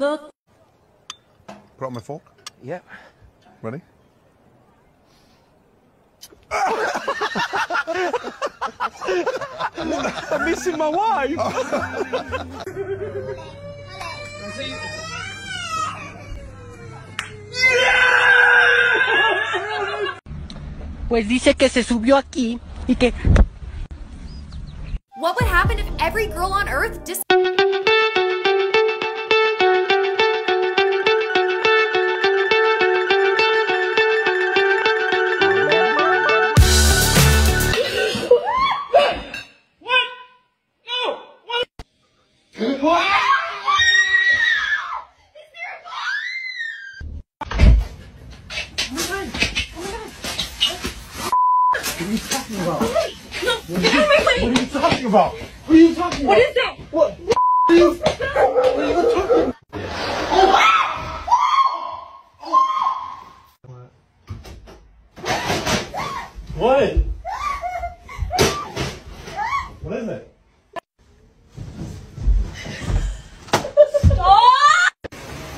Look. Put on my fork. Yep. Ready? I'm missing my wife. Pues dice que se subió aquí y que What would happen if every girl on Earth dis- talking about? No, what are you talking about? What are you talking what about? What is that? What? What are you, what are you talking What? What is it?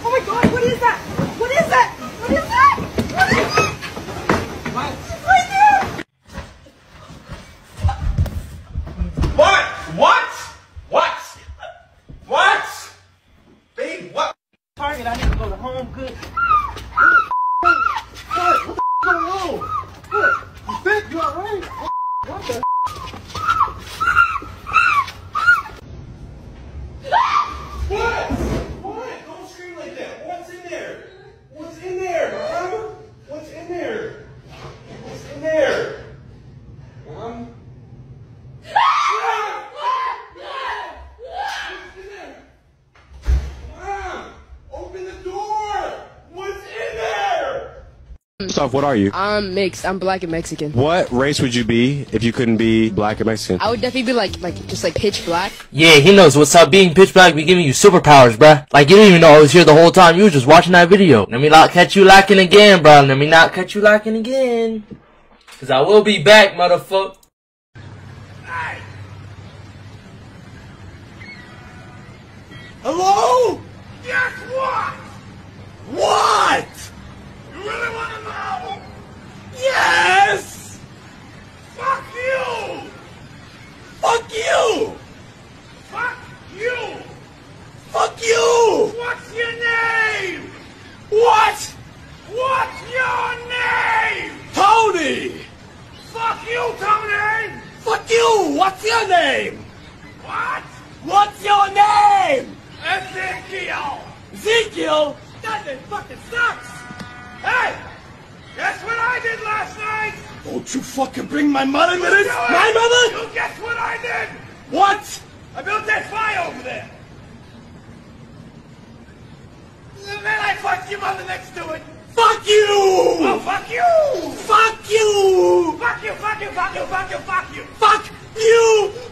Oh my god, what is that? What is that? What is that? What is that? What? It's right there! What? What? What? What? Babe, what? Target, I need to go to home good. What? What the going on? What? You sick? You alright? What the? What? What? Don't scream like that. What's in there? What's in there, Mom? What's in there? What's in there? Mom? Mom! Open the door! What's in there? First off, what are you? I'm mixed. I'm black and Mexican. What race would you be if you couldn't be black and Mexican? I would definitely be like, like just like pitch black. Yeah, he knows what's up. Being pitch black be giving you superpowers, bruh. Like you didn't even know I was here the whole time. You were just watching that video. Let me not catch you lacking again, bruh. Let me not catch you lacking again. Cause I will be back, motherfucker. Hello? Guess what? What? You really want to know? Yes! Fuck you! Fuck you! Fuck you! Fuck you! What's your name? What? What's your name? Tony! Fuck you, Tony! Fuck you! What's your name? What? What's your name? Ezekiel! Ezekiel? That thing fucking sucks! Hey! Guess what I did last night? Don't you fucking bring my mother to this! My mother? You guess what I did? What? I built that fire over there. And then I fucked your mother next to it. Fuck you! Oh, fuck you! Fuck you! Fuck you, fuck you, fuck you, fuck you, fuck you! Fuck you